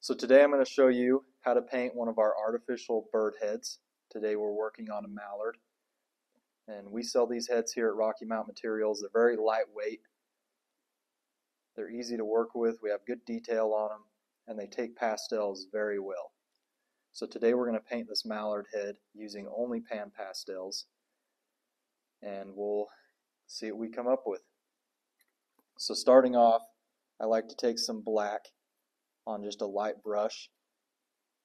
So today I'm going to show you how to paint one of our artificial bird heads. Today we're working on a mallard. And we sell these heads here at Rocky Mountain Materials. They're very lightweight. They're easy to work with. We have good detail on them. And they take pastels very well. So today we're going to paint this mallard head using only pan pastels. And we'll see what we come up with. So starting off, I like to take some black on just a light brush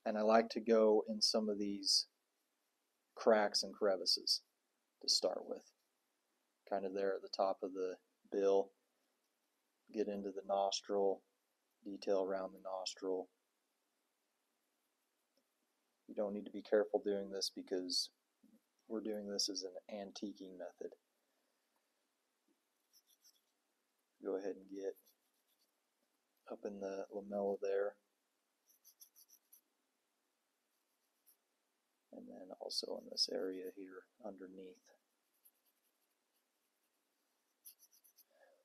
and I like to go in some of these cracks and crevices to start with. Kind of there at the top of the bill, get into the nostril, detail around the nostril. You don't need to be careful doing this because we're doing this as an antiquing method. Go ahead and get up in the lamella there. And then also in this area here underneath.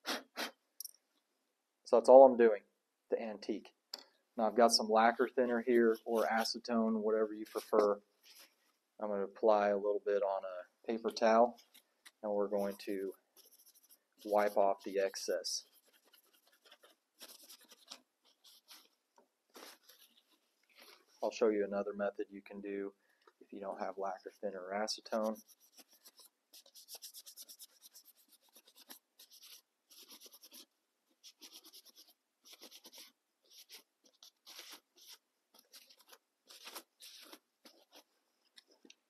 So that's all I'm doing, the antique. Now I've got some lacquer thinner here or acetone, whatever you prefer. I'm going to apply a little bit on a paper towel and we're going to wipe off the excess. I'll show you another method you can do if you don't have lacquer thinner or acetone.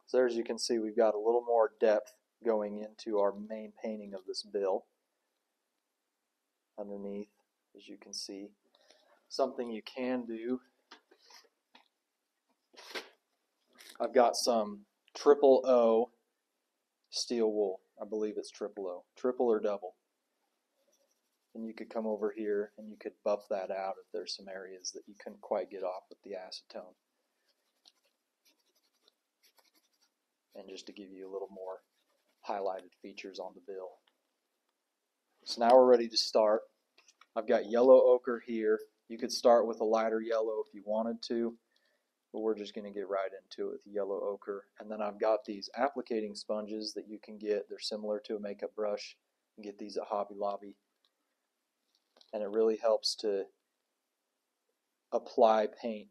So there, as you can see, we've got a little more depth going into our main painting of this bill. Underneath, as you can see. Something you can do I've got some triple O steel wool. I believe it's triple O. Triple or double. And you could come over here and you could buff that out if there's some areas that you couldn't quite get off with the acetone. And just to give you a little more highlighted features on the bill. So now we're ready to start. I've got yellow ochre here. You could start with a lighter yellow if you wanted to but we're just going to get right into it with yellow ochre. And then I've got these applicating sponges that you can get. They're similar to a makeup brush. You can get these at Hobby Lobby. And it really helps to apply paint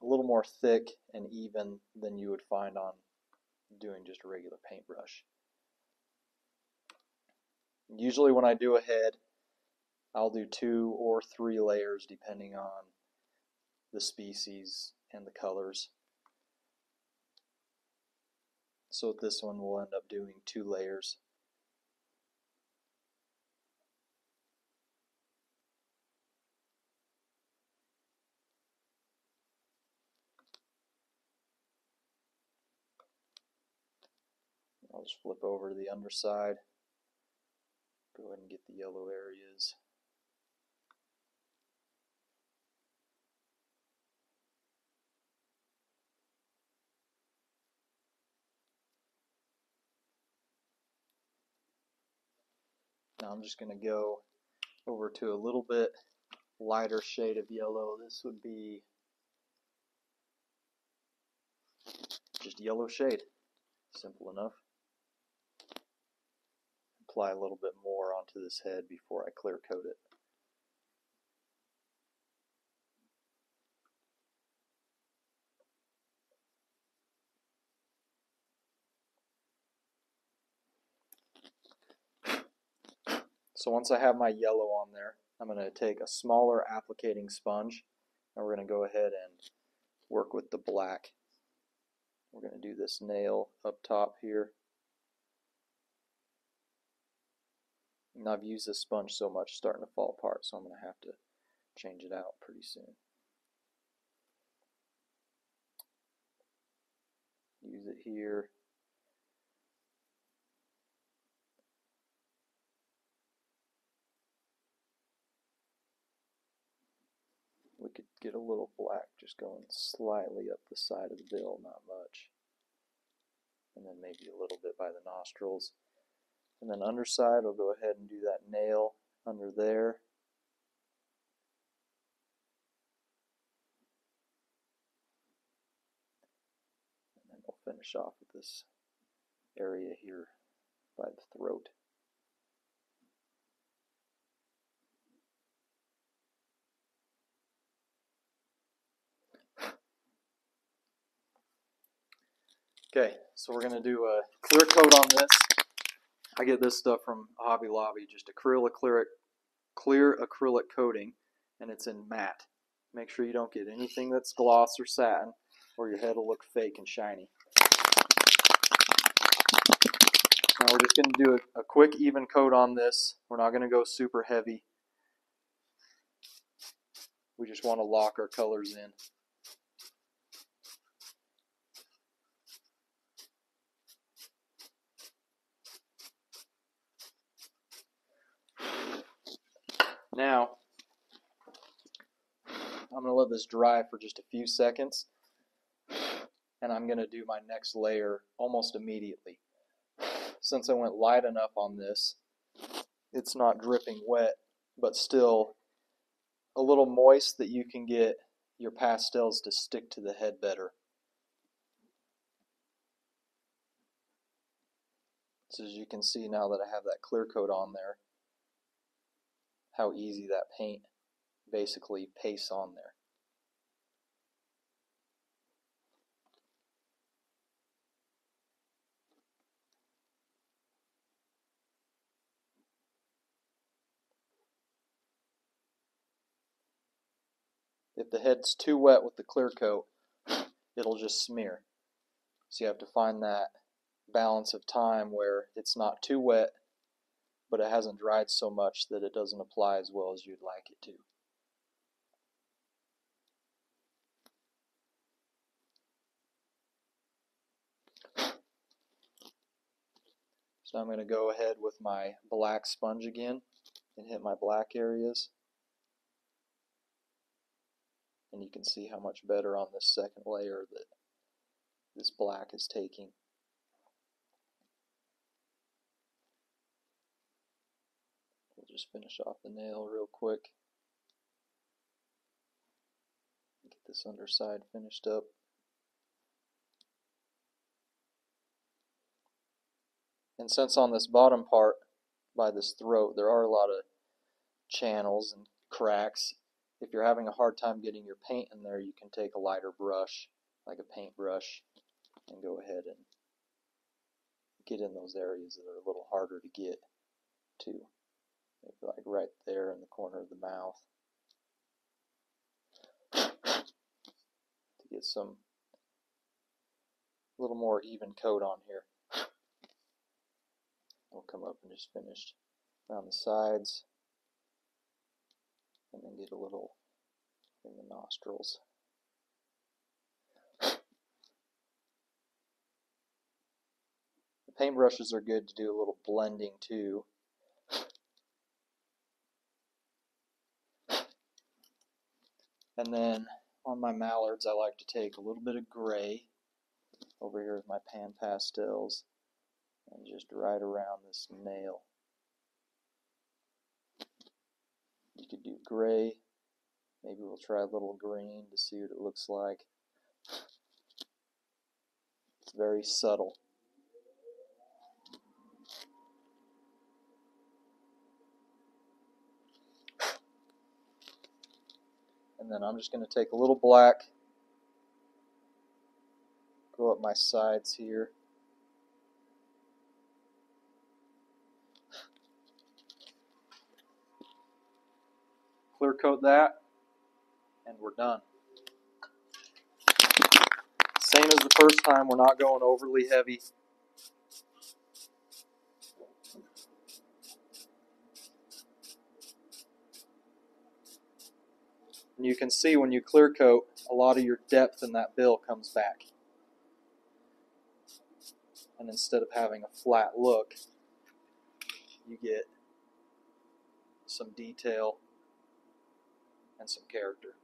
a little more thick and even than you would find on doing just a regular paintbrush. Usually when I do a head, I'll do two or three layers depending on the species and the colors. So this one we'll end up doing two layers. I'll just flip over to the underside. Go ahead and get the yellow areas. Now I'm just going to go over to a little bit lighter shade of yellow. This would be just yellow shade. Simple enough. Apply a little bit more onto this head before I clear coat it. So once I have my yellow on there, I'm going to take a smaller applicating sponge and we're going to go ahead and work with the black. We're going to do this nail up top here. And I've used this sponge so much starting to fall apart so I'm going to have to change it out pretty soon. Use it here. get a little black just going slightly up the side of the bill, not much. And then maybe a little bit by the nostrils. And then underside, I'll go ahead and do that nail under there. And then we'll finish off with this area here by the throat. Okay, so we're going to do a clear coat on this. I get this stuff from Hobby Lobby, just acrylic clear, clear acrylic coating, and it's in matte. Make sure you don't get anything that's gloss or satin, or your head will look fake and shiny. Now we're just going to do a, a quick even coat on this. We're not going to go super heavy. We just want to lock our colors in. Now, I'm going to let this dry for just a few seconds, and I'm going to do my next layer almost immediately. Since I went light enough on this, it's not dripping wet, but still a little moist that you can get your pastels to stick to the head better. So as you can see now that I have that clear coat on there, how easy that paint basically pastes on there. If the head's too wet with the clear coat, it'll just smear. So you have to find that balance of time where it's not too wet but it hasn't dried so much that it doesn't apply as well as you'd like it to. So I'm going to go ahead with my black sponge again and hit my black areas. And you can see how much better on this second layer that this black is taking. We'll just finish off the nail real quick. Get this underside finished up. And since on this bottom part by this throat there are a lot of channels and cracks, if you're having a hard time getting your paint in there, you can take a lighter brush, like a paintbrush, and go ahead and get in those areas that are a little harder to get to maybe like right there in the corner of the mouth to get some a little more even coat on here. We'll come up and just finish around the sides and then get a little in the nostrils. The paintbrushes are good to do a little blending too. And then on my mallards, I like to take a little bit of gray over here with my pan pastels and just right around this nail. You could do gray. Maybe we'll try a little green to see what it looks like. It's very subtle. and then I'm just going to take a little black, go up my sides here. Clear coat that, and we're done. Same as the first time, we're not going overly heavy. And you can see when you clear coat, a lot of your depth in that bill comes back. And instead of having a flat look, you get some detail and some character.